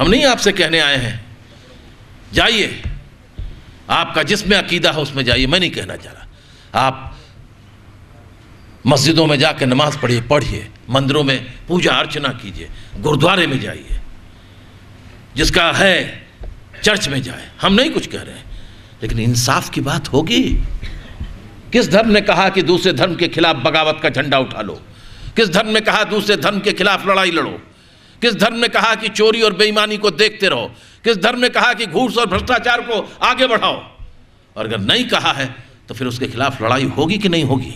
हम नहीं आपसे कहने आए हैं। जाइए। आपका जिसमें अकीदा है उसमें जाइए। मैं नहीं कहना चाह रहा। आप मस्जिदों में जाकर नमाज़ पढ़िए पढ़िए, मंदिरों में पूजा अर्चना कीजिए, गुरुद्वारे में जाइए, जिसका है, चर्च में जाए। हम नहीं कुछ कह रहे हैं। लेकिन इंसाफ की बात होगी। किस धर्म ने कहा कि दूसरे धर्म के खिलाफ बगावत का झंडा उठा लो? किस धर्म ने कहा दूसरे धर्म के खिलाफ लड़ाई लड़ो? किस धर्म ने कहा कि चोरी और बेईमानी को देखते रहो? किस धर्म ने कहा कि घूस और भ्रष्टाचार को आगे बढ़ाओ? और अगर नहीं कहा है तो फिर उसके खिलाफ लड़ाई होगी कि नहीं होगी?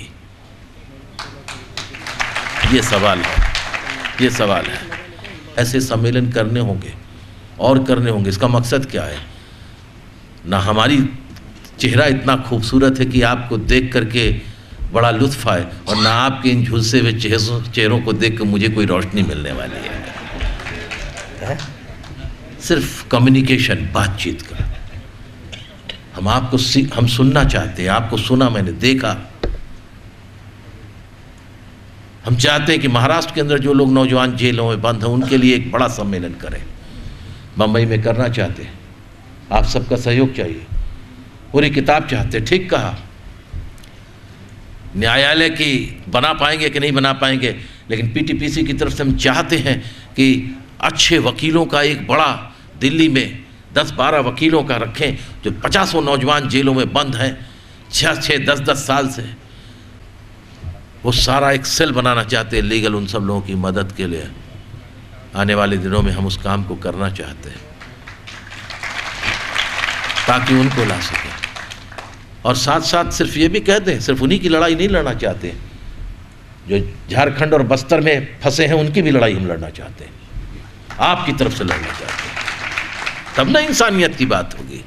ये सवाल है। ये सवाल है। ऐसे सम्मेलन करने होंगे और करने होंगे। इसका मकसद क्या है? ना हमारी चेहरा इतना खूबसूरत है कि आपको देख करके बड़ा लुत्फ आए और ना आपके इन झुलसे हुए चेहरों को देख कर मुझे कोई रोशनी मिलने वाली है, है? सिर्फ़ कम्युनिकेशन बातचीत का। हम आपको हम सुनना चाहते हैं, आपको सुना मैंने, देखा। हम चाहते हैं कि महाराष्ट्र के अंदर जो लोग नौजवान जेलों में बंद हैं, उनके लिए एक बड़ा सम्मेलन करें। बम्बई में करना चाहते हैं। आप सबका सहयोग चाहिए। पूरी किताब चाहते ठीक कहा। न्यायालय की बना पाएँगे कि नहीं बना पाएँगे, लेकिन पीटीपीसी की तरफ़ से हम चाहते हैं कि अच्छे वकीलों का एक बड़ा दिल्ली में दस बारह वकीलों का रखें, जो पचासों नौजवान जेलों में बंद हैं छः छः दस दस साल से। वो सारा एक सेल बनाना चाहते हैं, लीगल उन सब लोगों की मदद के लिए। आने वाले दिनों में हम उस काम को करना चाहते हैं। ताकि उनको ला सकें। और साथ साथ सिर्फ़ ये भी कह दें, सिर्फ़ उन्हीं की लड़ाई नहीं लड़ना चाहते। जो झारखंड और बस्तर में फंसे हैं, उनकी भी लड़ाई हम लड़ना चाहते हैं। आपकी तरफ़ से लड़ना चाहते हैं। तब ना इंसानियत की बात होगी।